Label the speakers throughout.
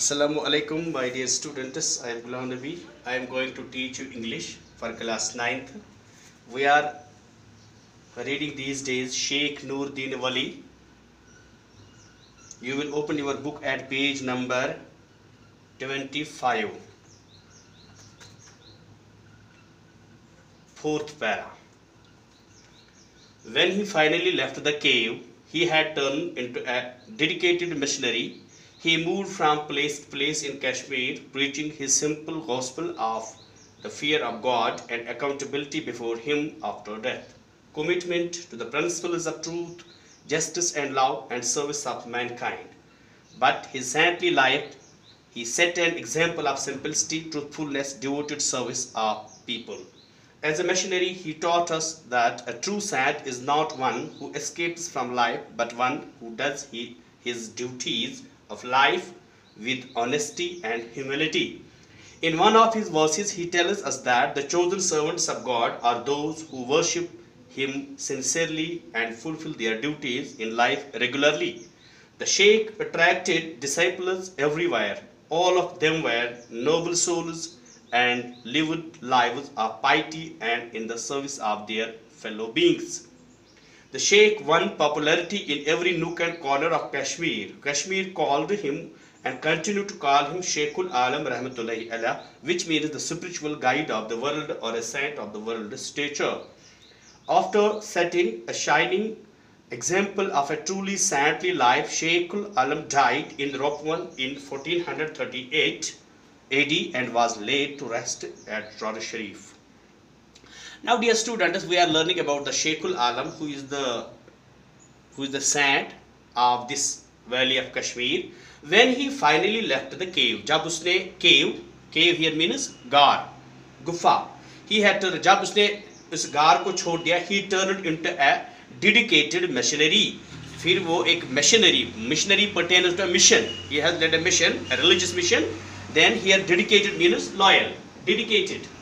Speaker 1: Assalamu alaikum my dear students. I am Ghulam Nabi. I am going to teach you English for class 9th we are reading these days Sheikh Noordin Wali. You will open your book at page number 25 fourth para. When he finally left the cave he had turned into a dedicated missionary he moved from place to place in Kashmir, preaching his simple gospel of the fear of God and accountability before Him after death, commitment to the principles of truth, justice, and love, and service of mankind. But his saintly life, he set an example of simplicity, truthfulness, devoted service of people. As a missionary, he taught us that a true saint is not one who escapes from life, but one who does his duties of life with honesty and humility. In one of his verses, he tells us that the chosen servants of God are those who worship Him sincerely and fulfill their duties in life regularly. The Sheikh attracted disciples everywhere. All of them were noble souls and lived lives of piety and in the service of their fellow beings. The Sheikh won popularity in every nook and corner of Kashmir. Kashmir called him and continued to call him Sheikhul Alam Rahmatullahi Allah, which means the spiritual guide of the world or a saint of the world stature. After setting a shining example of a truly saintly life, Sheikhul Alam died in Ropwan in 1438 AD and was laid to rest at Rawda Sharif. Now, dear students, we are learning about the Sheikhul Alam, who is the who is the saint of this valley of Kashmir. When he finally left the cave, जब उसने cave, cave here means gar, गुफा. He had to जब उसने इस गार को छोड़ दिया, he turned into a dedicated missionary. फिर वो एक missionary, missionary pertains to a mission. He has led a mission, a religious mission. Then here dedicated means loyal, dedicated.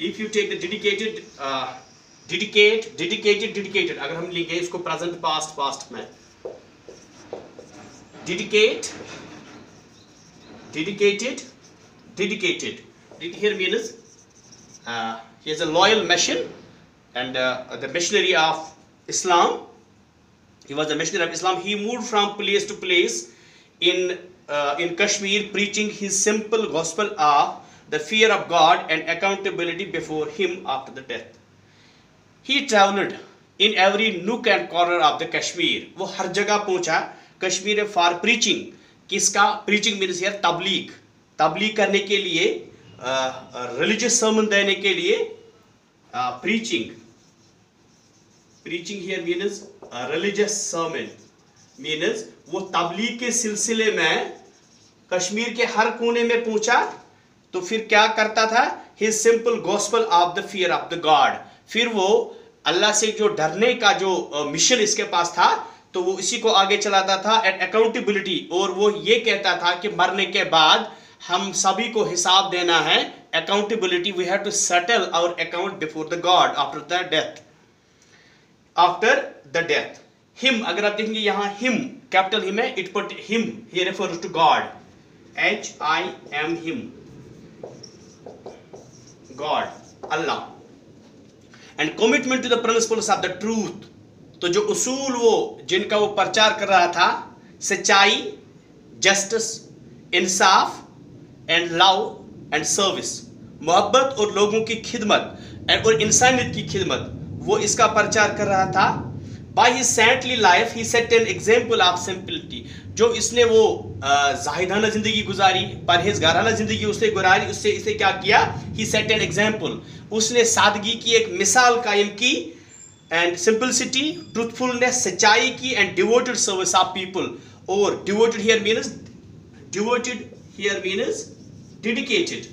Speaker 1: if you take the dedicated uh, dedicate dedicated dedicated अगर हम लिखें इसको present past past में dedicate dedicated dedicated here means uh, he is a loyal mission and uh, the missionary of Islam he was a missionary of Islam he moved from place to place in uh, in Kashmir preaching his simple gospel of the fear of God and accountability before Him after the death. He traveled in every nook and corner of the Kashmir. वो हर जगह पहुँचा। Kashmir for preaching किसका? Preaching means here तबलीग तबलीग करने के लिए रिलीजियस सर्मन देने के लिए preaching preaching here means religious sermon means वो तबलीग के सिलसिले में कश्मीर के हर कोने में पहुँचा। तो फिर क्या करता था? His simple gospel of the fear of the God फिर वो अल्लाह से जो डरने का जो मिशन इसके पास था तो वो इसी को आगे चलाता था एट अकाउंटेबिलिटी और वो ये कहता था कि मरने के बाद हम सभी को हिसाब देना है accountability we have to settle our account before the God after the death after the death him अगर आप देखेंगे यहाँ हिम कैपिटल हिम है it put him he refers to God H I M him God, Allah and commitment to the principles of the truth तो जो उसूल वो जिनका वो प्रचार कर रहा था सच्चाई जस्टिस इंसाफ एंड लव एंड सर्विस मोहब्बत और लोगों की खिदमत और इंसानियत की खिदमत वो इसका प्रचार कर रहा था by his saintly life he set an example of simplicity जो इसने वो जाहिदाना ज़िंदगी गुजारी परहेजगाराना ज़िंदगी उसने गुजारी, उससे इसे क्या किया? ही सेट एन एग्ज़ाम्पल उसने सादगी की एक मिसाल कायम की एंड सिंपलिसिटी ट्रूथफुलनेस सच्चाई की and devoted service of people और devoted here means devoted here means dedicated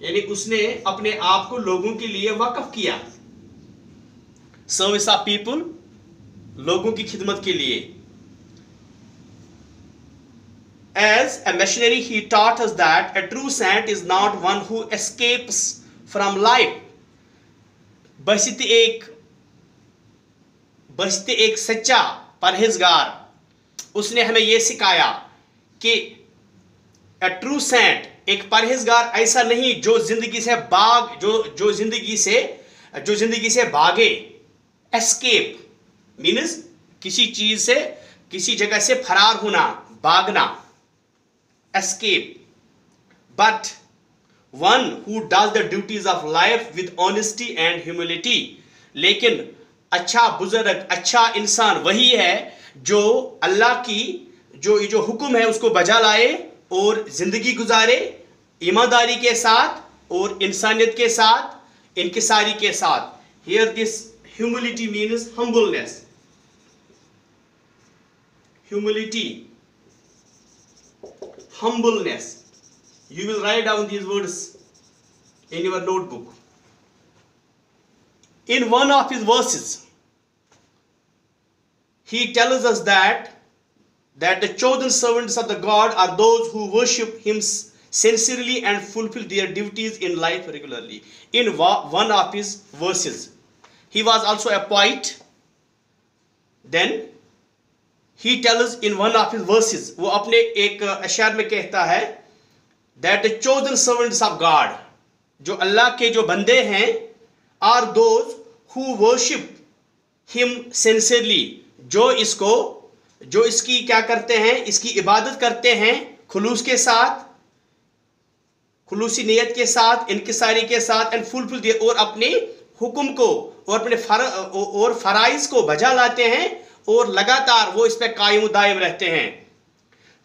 Speaker 1: यानी उसने अपने आप को लोगों के लिए वाकफ किया। सर्विस ऑफ़ पीपल लोगों की खिदमत के लिए। As a missionary, he taught us that a true saint is not one who escapes from life. बसित एक बसित एक सच्चा परहेजगार। उसने हमें यह सिखाया कि अ ट्रू सेंट एक परहेजगार ऐसा नहीं जो ज़िंदगी से भाग जो जो ज़िंदगी से जो ज़िंदगी से भागे। एस्केप मीन्स किसी चीज़ से, किसी जगह से फरार होना, भागना। Escape but one who does the duties of life with honesty and humility लेकिन अच्छा बुज़ुर्ग अच्छा इंसान वही है जो अल्लाह की जो जो हुक्म है उसको बजा लाए और ज़िंदगी गुजारे, ईमानदारी के साथ और इंसानियत के साथ इनकिसारी के साथ। Here this humility means humbleness. Humility humbleness. You will write down these words in your notebook. In one of his verses he tells us that that the chosen servants of the god are those who worship him sincerely and fulfill their duties in life regularly. In one of his verses. He was also a poet. Then he tells in one of his verses वो अपने एक अशार में कहता है that chosen servants of God जो अल्लाह के जो बंदे हैं are those who worship him sincerely जो इसको, जो इसकी क्या करते हैं, इसकी इबादत करते हैं, खुलूस के साथ, खुलूसी नीयत के साथ इनकसारी के साथ एंड फुलफिल और अपने हुक्म को और अपने फर, और फराइज को बजा लाते हैं और लगातार वो इस पर कायम दायम रहते हैं।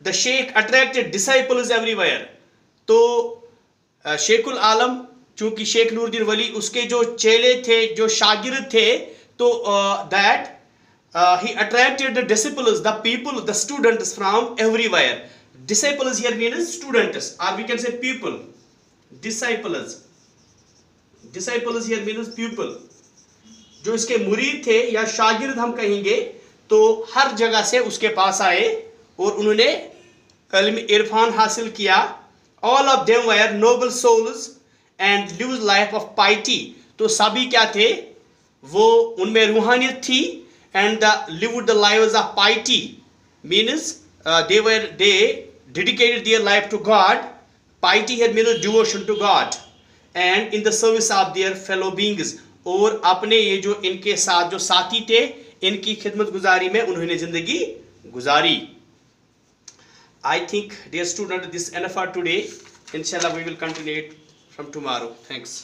Speaker 1: The sheikh attracted disciples everywhere तो शेखुल आलम चूँकि शेख नूरुद्दीन वली उसके जो चेले थे जो शागिर्द थे तो that he attracted the disciples the people the students from everywhere disciples here means students or we can say people. Disciples. Disciples here means pupil जो इसके मुरीद थे या शागिर्द हम कहेंगे तो हर जगह से उसके पास आए और उन्होंने कलम इरफान हासिल किया। All of them were noble souls and live life of piety तो सभी क्या थे? वो उनमें रूहानियत थी and the live the live of piety means they were they dedicated their life to God piety had mean devotion to God and in the service of their fellow beings और अपने ये जो इनके साथ जो साथी थे, इनकी खिदमत गुजारी में उन्होंने ज़िंदगी गुजारी। I think dear student this and far today इनशाला we will continue from tomorrow thanks